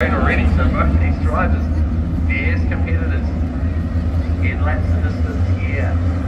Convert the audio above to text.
Already, so most of these drivers, fierce competitors, in laps of distance here.